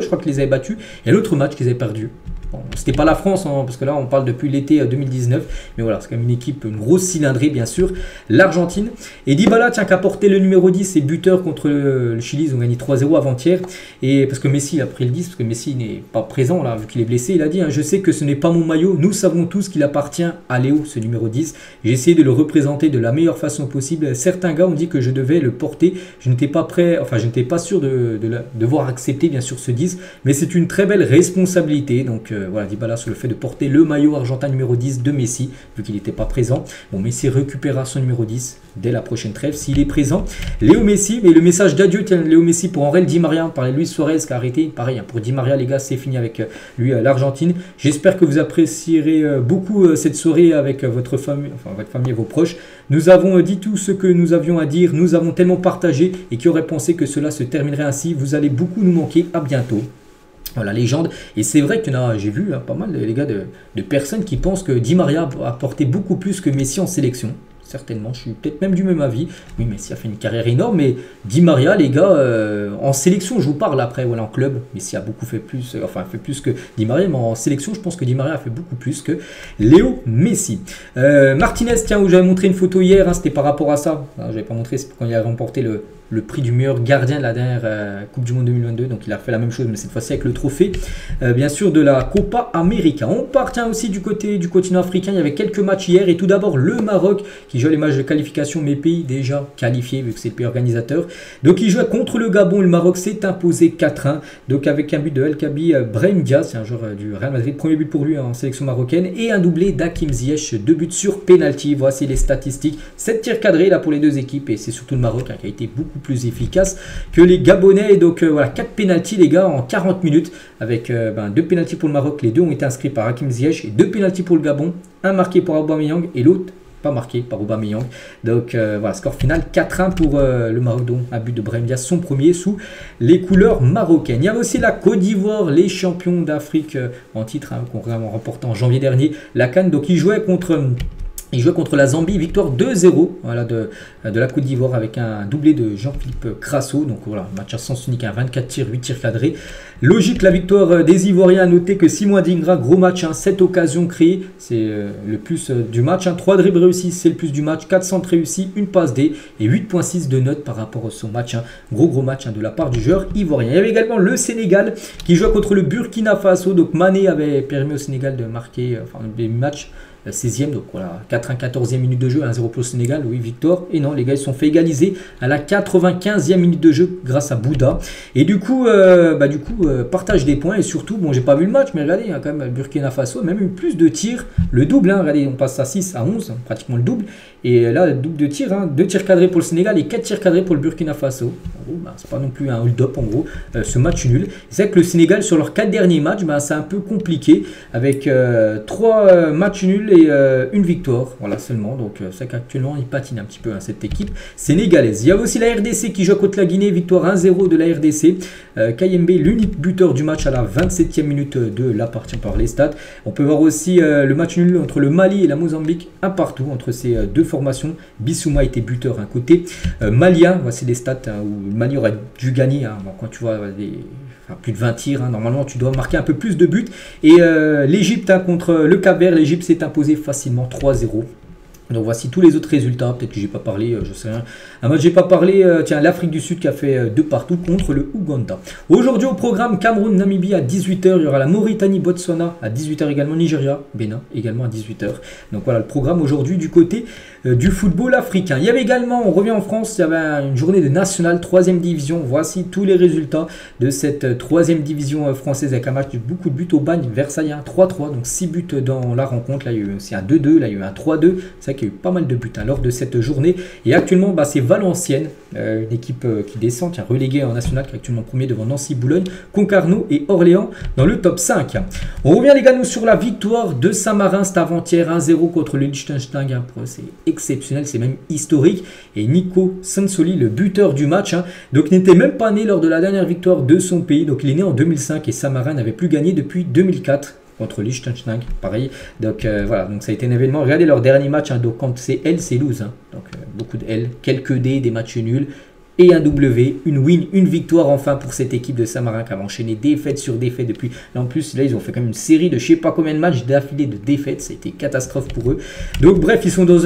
je crois qu'ils les avaient battus. Et l'autre match qu'ils avaient perdu. Bon, c'était pas la France, hein, parce que là on parle depuis l'été 2019, euh, mais voilà, c'est quand même une équipe, une grosse cylindrée bien sûr, l'Argentine. Et Dybala, tiens, qui a porté le numéro 10 et buteur contre le, Chili, ils ont gagné 3-0 avant-hier. Et parce que Messi a pris le 10, parce que Messi n'est pas présent là, vu qu'il est blessé, il a dit hein, Je sais que ce n'est pas mon maillot, nous savons tous qu'il appartient à Léo, ce numéro 10. J'ai essayé de le représenter de la meilleure façon possible. Certains gars ont dit que je devais le porter, je n'étais pas prêt, enfin je n'étais pas sûr de, de, devoir accepter bien sûr ce 10, mais c'est une très belle responsabilité. Donc euh, voilà, Dybala sur le fait de porter le maillot argentin numéro 10 de Messi, vu qu'il n'était pas présent. Bon, Messi récupérera son numéro 10 dès la prochaine trêve s'il est présent. Léo Messi, mais le message d'adieu, tiens, Léo Messi pour Henri Di Maria, par Luis Suarez qui a arrêté. Pareil, hein, pour Di Maria, les gars, c'est fini avec euh, lui, euh, l'Argentine. J'espère que vous apprécierez beaucoup cette soirée avec votre famille, votre famille et vos proches. Nous avons dit tout ce que nous avions à dire, nous avons tellement partagé et qui aurait pensé que cela se terminerait ainsi. Vous allez beaucoup nous manquer. À bientôt la légende. Et c'est vrai que j'ai vu hein, pas mal les gars de, personnes qui pensent que Di Maria a apporté beaucoup plus que Messi en sélection certainement. Je suis peut-être même du même avis. Oui, Messi a fait une carrière énorme, mais Di Maria, les gars, euh, en sélection, je vous parle après, voilà, en club, Messi a beaucoup fait plus, euh, enfin, fait plus que Di Maria, mais en sélection, je pense que Di Maria a fait beaucoup plus que Léo Messi. Euh, Martinez, tiens, où j'avais montré une photo hier, hein, c'était par rapport à ça. Je n'avais pas montré, c'est quand il a remporté le, le prix du meilleur gardien de la dernière Coupe du Monde 2022. Donc il a fait la même chose, mais cette fois-ci avec le trophée, bien sûr, de la Copa América. On part aussi du côté du continent africain. Il y avait quelques matchs hier. Et tout d'abord, le Maroc qui joue les matchs de qualification, mes pays déjà qualifiés, vu que c'est le pays organisateur. Donc il joue contre le Gabon. Le Maroc s'est imposé 4-1. Donc avec un but de El Kabi euh, Brahim Diaz, c'est un joueur euh, du Real Madrid. Premier but pour lui en sélection marocaine. Et un doublé d'Akim Ziyech, deux buts sur penalty. Voici les statistiques. 7 tirs cadrés là pour les deux équipes. Et c'est surtout le Maroc hein, qui a été beaucoup plus efficace que les Gabonais. Donc euh, voilà, 4 penalties les gars en 40 minutes. Avec ben, deux penalties pour le Maroc. Les deux ont été inscrits par Hakim Ziyech. Et deux penalties pour le Gabon. Un marqué pour Aubameyang et l'autre marqué par Aubameyang. Donc euh, voilà, score final 4-1 pour euh, le Maroc, donc un but de Brahim son premier sous les couleurs marocaines. Il y a aussi la Côte d'Ivoire, les champions d'Afrique euh, en titre, hein, qu'on remporté en janvier dernier, la Cannes. Donc ils jouaient contre il jouait contre la Zambie, victoire 2-0 voilà, de, de, la Côte d'Ivoire avec un doublé de Jean-Philippe Crasso. Donc voilà, match à sens unique, un 24 tirs, 8 tirs cadrés. Logique, la victoire des Ivoiriens. A noter que Simon Dingra, gros match, hein, 7 occasions créées, c'est euh, le plus euh, du match. Hein, 3 dribbles réussis, c'est le plus du match. 4 centres réussis, une passe D et 8.6 de notes par rapport à son match. Hein. Gros gros match de la part du joueur ivoirien. Il y avait également le Sénégal qui jouait contre le Burkina Faso. Donc Mané avait permis au Sénégal de marquer euh, enfin, des matchs 16e, donc voilà, 14e minute de jeu, 1-0 pour le Sénégal, oui, victoire. Et non, les gars, ils sont fait égaliser à la 95e minute de jeu grâce à Bouddha. Et du coup, euh, bah, du coup euh, partage des points. Et surtout, bon, j'ai pas vu le match, mais regardez, a quand même Burkina Faso, même eu plus de tirs, le double, hein, regardez, on passe à 6 à 11, pratiquement le double. Et là, double de tirs, hein, 2 tirs cadrés pour le Sénégal et 4 tirs cadrés pour le Burkina Faso. Bah, c'est pas non plus un hold-up en gros, euh, ce match nul. C'est que le Sénégal, sur leurs 4 derniers matchs, bah, c'est un peu compliqué avec 3 matchs nuls et une victoire, voilà seulement. Donc c'est qu'actuellement il patine un petit peu hein, cette équipe sénégalaise. Il y a aussi la RDC qui joue contre la Guinée, victoire 1-0 de la RDC. Kayembe, l'unique buteur du match à la 27e minute de la partie par les stats. On peut voir aussi le match nul entre le Mali et la Mozambique, un partout entre ces deux formations. Bissouma était buteur un côté. Malia, voici les stats hein, où le Mali aurait dû gagner. Hein, quand tu vois plus de 20 tirs, hein, normalement tu dois marquer un peu plus de buts. Et euh, l'Égypte contre le Cap-Vert, l'Égypte s'est imposée facilement 3-0. Donc voici tous les autres résultats. Peut-être que j'ai pas parlé, euh, je sais rien. Un match j'ai pas parlé. Euh, tiens, l'Afrique du Sud qui a fait euh, deux partout contre le Ouganda. Aujourd'hui au programme Cameroun, Namibie à 18h. Il y aura la Mauritanie, Botswana à 18h également. Nigeria, Bénin également à 18h. Donc voilà le programme aujourd'hui du côté du football africain. Il y avait également, on revient en France, il y avait une journée de nationale, troisième division. Voici tous les résultats de cette troisième division française avec un match de beaucoup de buts au bagne. Versailles 3-3, donc 6 buts dans la rencontre. Là il y a eu un 2-2, là il y a eu un 3-2. Y a eu pas mal de buts hein, lors de cette journée. Et actuellement, bah, c'est Valenciennes, euh, une équipe euh, qui descend, qui a relégué en national, qui est actuellement premier devant Nancy, Boulogne, Concarneau et Orléans dans le top 5. On revient les gars, nous sur la victoire de Saint-Marin, cet avant-hier 1-0 contre le Liechtenstein. C'est exceptionnel, c'est même historique. Et Nico Sansoli, le buteur du match, hein, donc n'était même pas né lors de la dernière victoire de son pays. Donc il est né en 2005 et Saint-Marin n'avait plus gagné depuis 2004 contre Liechtenstein, pareil. Donc euh, voilà, donc ça a été un événement. Regardez leur dernier match, hein, donc quand c'est L, c'est lose. Hein. donc euh, beaucoup de L, quelques D, des matchs nuls et un W, une win, une victoire enfin pour cette équipe de Samarin qui a enchaîné défaite sur défaite depuis. Là en plus, là ils ont fait quand même une série de je sais pas combien de matchs d'affilée de défaites, été catastrophe pour eux. Donc bref, ils sont dans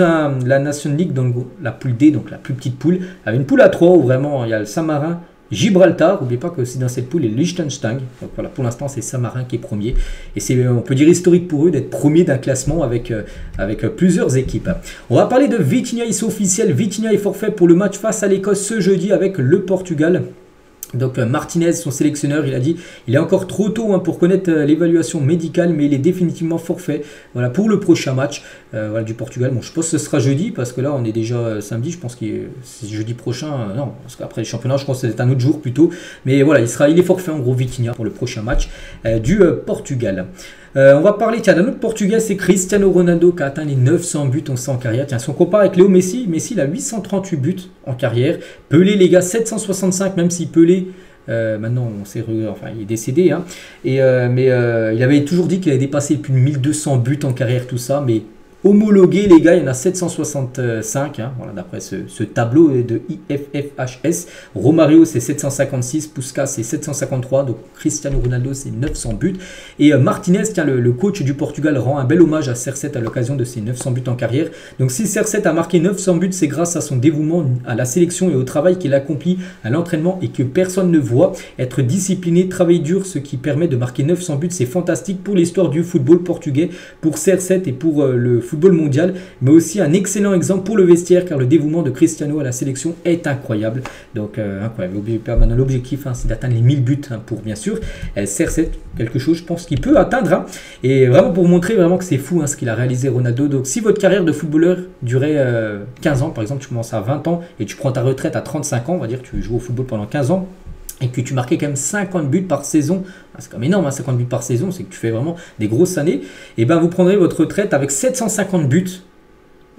la Nation League, dans la poule D, donc la plus petite poule, avec une poule à 3 où vraiment il y a le Samarin, Gibraltar, n'oubliez pas que aussi dans cette poule est Liechtenstein. Donc voilà, pour l'instant c'est Samarin qui est premier. Et c'est, on peut dire historique pour eux d'être premier d'un classement avec, euh, euh, plusieurs équipes. On va parler de Vitinha, ils sont officiels. Vitinha est forfait pour le match face à l'Écosse ce jeudi avec le Portugal. Donc euh, Martinez, son sélectionneur, il a dit il est encore trop tôt hein, pour connaître euh, l'évaluation médicale, mais il est définitivement forfait voilà, pour le prochain match euh, du Portugal. Bon, je pense que ce sera jeudi, parce que là on est déjà samedi, je pense que c'est jeudi prochain. non, parce qu'après le championnat, je pense que c'est un autre jour plutôt. Mais voilà, il, il est forfait en gros Vitinha pour le prochain match du Portugal. Euh, on va parler d'un autre Portugais, c'est Cristiano Ronaldo qui a atteint les 900 buts en carrière. Tiens, si on compare avec Léo Messi, Messi il a 838 buts en carrière. Pelé, les gars, 765, même si Pelé, euh, maintenant, on sait, enfin, il est décédé. Hein. Et, euh, mais il avait toujours dit qu'il avait dépassé plus de 1200 buts en carrière, tout ça. Mais homologué, les gars, il y en a 765, hein, voilà, d'après ce, tableau de IFFHS. Romario, c'est 756, Puskas, c'est 753, donc Cristiano Ronaldo, c'est 900 buts. Et euh, Martinez, tiens, le, coach du Portugal, rend un bel hommage à CR7 à l'occasion de ses 900 buts en carrière. Donc si CR7 a marqué 900 buts, c'est grâce à son dévouement à la sélection et au travail qu'il accomplit à l'entraînement et que personne ne voit. Être discipliné, travailler dur, ce qui permet de marquer 900 buts, c'est fantastique pour l'histoire du football portugais, pour CR7 et pour euh, le football mondial, mais aussi un excellent exemple pour le vestiaire car le dévouement de Cristiano à la sélection est incroyable. Donc euh, incroyable. L'objectif hein, c'est d'atteindre les 1000 buts hein, pour bien sûr CR7, quelque chose je pense qu'il peut atteindre. Hein. et vraiment pour montrer vraiment que c'est fou ce qu'il a réalisé Ronaldo. Donc si votre carrière de footballeur durait 15 euh, ans, par exemple tu commences à 20 ans et tu prends ta retraite à 35 ans, on va dire tu joues au football pendant 15 ans, et que tu marquais quand même 50 buts par saison, ah, c'est quand même énorme, 50 hein, buts par saison, c'est que tu fais vraiment des grosses années, et ben vous prendrez votre retraite avec 750 buts,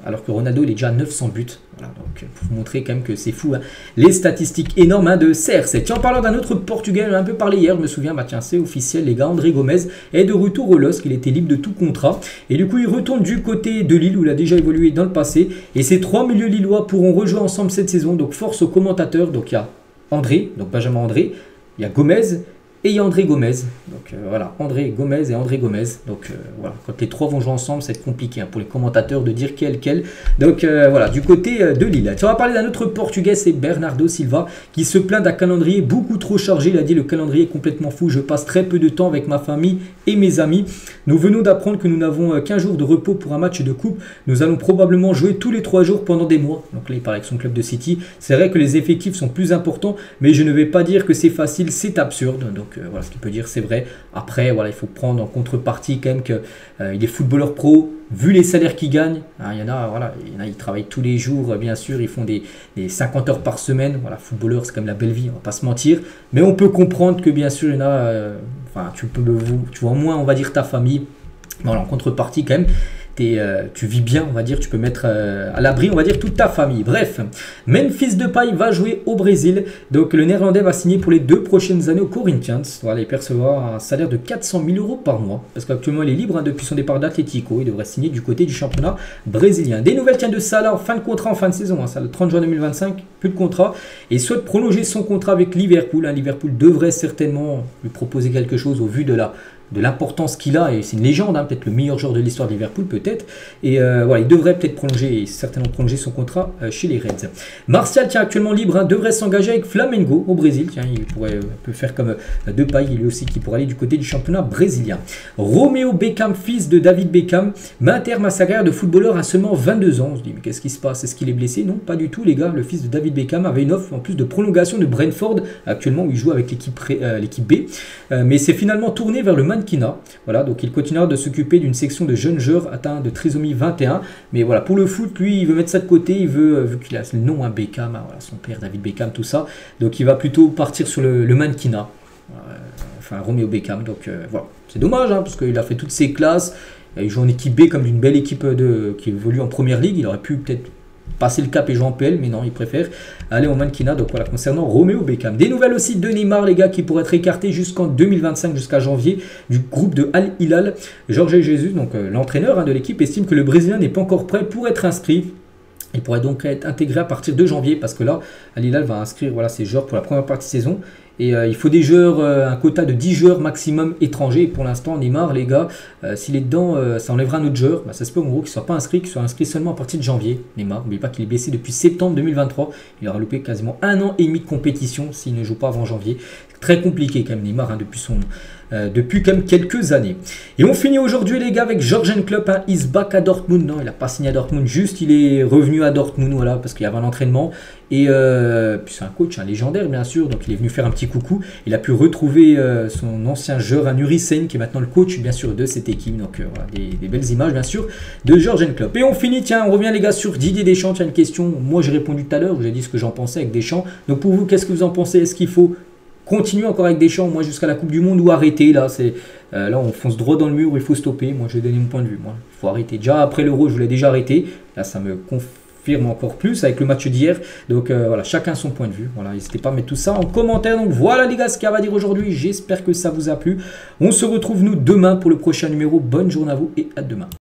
alors que Ronaldo il est déjà à 900 buts. Voilà, donc pour vous montrer quand même que c'est fou. Hein. Les statistiques énormes hein, de CR7. Tiens, en parlant d'un autre Portugais, on a un peu parlé hier, je me souviens, bah tiens, c'est officiel, les gars, André Gomez est de retour au LOSC, il était libre de tout contrat. Et du coup, il retourne du côté de Lille où il a déjà évolué dans le passé. Et ces trois milieux lillois pourront rejouer ensemble cette saison. Donc force aux commentateurs. Donc il y a André, donc Benjamin André, il y a Gomez et il y a André Gomez. Donc euh, voilà, André Gomez et André Gomez. Donc euh, voilà, quand les trois vont jouer ensemble, c'est compliqué hein, pour les commentateurs de dire quel, quel. Donc euh, voilà, du côté de Lille. Tu vas parler d'un autre portugais, c'est Bernardo Silva, qui se plaint d'un calendrier beaucoup trop chargé. Il a dit le calendrier est complètement fou, je passe très peu de temps avec ma famille et mes amis. Nous venons d'apprendre que nous n'avons qu'un jour de repos pour un match de coupe. Nous allons probablement jouer tous les trois jours pendant des mois. Donc là, il parle avec son club de City. C'est vrai que les effectifs sont plus importants, mais je ne vais pas dire que c'est facile, c'est absurde. Donc euh, voilà ce qu'il peut dire, c'est vrai. Après, il faut prendre en contrepartie quand même qu'il euh, est footballeur pro, vu les salaires qu'il gagne. Hein, il y en a, il y tous les jours, bien sûr, ils font des, 50 heures par semaine. Voilà, footballeur, c'est quand même la belle vie, on va pas se mentir. Mais on peut comprendre que bien sûr, il y en a, euh, enfin, tu peux, tu vois moins, on va dire, ta famille. Voilà, en contrepartie quand même euh, tu vis bien, on va dire, tu peux mettre euh, à l'abri, on va dire, toute ta famille. Bref, Memphis Depay va jouer au Brésil. Donc le Néerlandais va signer pour les deux prochaines années au Corinthians. Il percevra un salaire de 400 000 euros par mois. Parce qu'actuellement, il est libre hein, depuis son départ d'Atlético. Il devrait signer du côté du championnat brésilien. Des nouvelles tiens de Salah en fin de contrat, en fin de saison. Hein, ça, le 30 juin 2025, plus de contrat. Et souhaite prolonger son contrat avec Liverpool. Hein. Liverpool devrait certainement lui proposer quelque chose au vu de la de l'importance qu'il a, et c'est une légende, hein, peut-être le meilleur joueur de l'histoire de Liverpool, Et euh, voilà, il devrait peut-être prolonger, certainement prolonger son contrat euh, chez les Reds. Martial, tient actuellement libre, hein, devrait s'engager avec Flamengo au Brésil. Tiens, il pourrait euh, peut faire comme deux pailles, lui aussi, qui pourrait aller du côté du championnat brésilien. Romeo Beckham, fils de David Beckham, met un terme à sa carrière de footballeur à seulement 22 ans. On se dit, mais qu'est-ce qui se passe? Est-ce qu'il est blessé? Non, pas du tout, les gars. Le fils de David Beckham avait une offre en plus de prolongation de Brentford, actuellement où il joue avec l'équipe B. mais c'est finalement tourné vers le mannequinat. Voilà, donc il continuera de s'occuper d'une section de jeunes joueurs atteints de trisomie 21. Mais voilà, pour le foot, lui, il veut mettre ça de côté. Il veut, euh, vu qu'il a le nom, hein, Beckham, hein, son père David Beckham, tout ça. Donc il va plutôt partir sur le, mannequinat. Euh, enfin, Romeo Beckham. Donc euh, voilà, c'est dommage, hein, parce qu'il a fait toutes ses classes. Il joue en équipe B comme d'une belle équipe de, qui évolue en première ligue. Il aurait pu peut-être passer le cap et jouer en PL, mais non, il préfère aller en mannequinat. Donc voilà, concernant Romeo Beckham. Des nouvelles aussi de Neymar, les gars, qui pourrait être écarté jusqu'en 2025, jusqu'à janvier, du groupe de Al Hilal. Georges Jesus, donc euh, l'entraîneur hein, de l'équipe, estime que le Brésilien n'est pas encore prêt pour être inscrit. Il pourrait donc être intégré à partir de janvier parce que là, Al Hilal va inscrire voilà, ses joueurs pour la première partie de saison. Et euh, il faut des joueurs, euh, un quota de 10 joueurs maximum étrangers. Et pour l'instant, Neymar, les gars, euh, s'il est dedans, ça enlèvera un autre joueur. Bah, ça se peut en gros qu'il ne soit pas inscrit, qu'il soit inscrit seulement à partir de janvier. Neymar, n'oubliez pas qu'il est blessé depuis septembre 2023. Il aura loupé quasiment un an et demi de compétition s'il ne joue pas avant janvier. Très compliqué quand même Neymar hein, depuis son euh, depuis quand même quelques années. Et on finit aujourd'hui les gars avec Jorgen Klopp, hein, is back à Dortmund. Non, il n'a pas signé à Dortmund, juste il est revenu à Dortmund, voilà, parce qu'il y avait un entraînement. Et euh, puis c'est un coach, un légendaire bien sûr, donc il est venu faire un petit coucou. Il a pu retrouver euh, son ancien joueur, un Urisen, qui est maintenant le coach bien sûr de cette équipe. Donc voilà, des, belles images bien sûr de Jorgen Klopp. Et on finit, tiens, on revient les gars sur Didier Deschamps. Tiens, une question, moi j'ai répondu tout à l'heure, j'ai dit ce que j'en pensais avec Deschamps. Donc pour vous, qu'est-ce que vous en pensez? Est-ce qu'il faut continuer encore avec Deschamps, moi jusqu'à la Coupe du Monde ou arrêter là c'est euh, là on fonce droit dans le mur, il faut stopper. Moi je vais donner mon point de vue. Il faut arrêter. Déjà après l'Euro, je voulais déjà arrêter. Là ça me confirme encore plus avec le match d'hier. Donc euh, voilà, chacun son point de vue. Voilà, n'hésitez pas à mettre tout ça en commentaire. Donc voilà les gars ce qu'il y dire aujourd'hui. J'espère que ça vous a plu. On se retrouve nous demain pour le prochain numéro. Bonne journée à vous et à demain.